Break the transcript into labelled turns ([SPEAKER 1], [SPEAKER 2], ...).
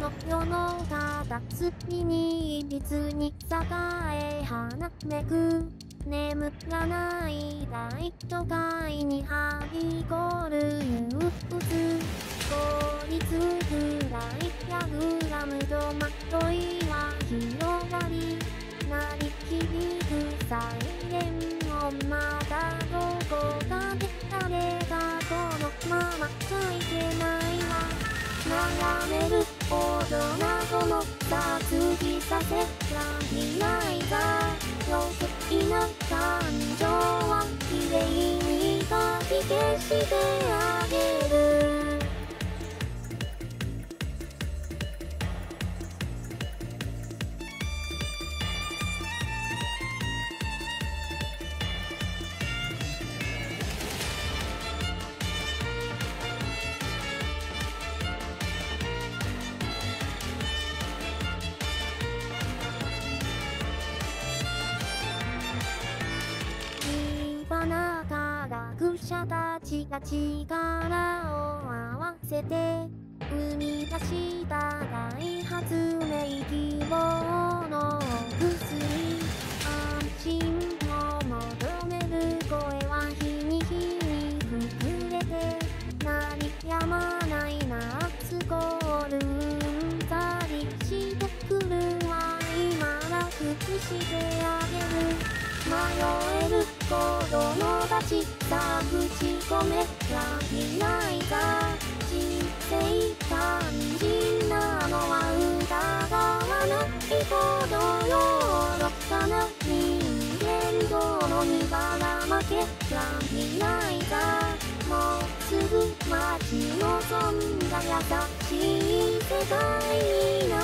[SPEAKER 1] 世の片隅に実に栄え花めく眠らない大都会にはびこる憂鬱効率くらいヤグラムとまといは広がり鳴り響くサイレン音またどこかで誰かこのままじゃいけないわ眺める大人とのさ次させらいないが欲意な感情は綺麗にかき消して。ちが力を合わせて生み出した大発明希望の薬安心を求める声は日に日に膨れて鳴りやまない夏コールうんざりしてくるわ今楽してあげる迷える子供たちさぶち込めら未来が人生肝心なのは疑わないほど愚かな人間どもにばらまけら未来がもうすぐ待ち望んだ優しい世界になる